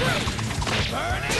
Burning!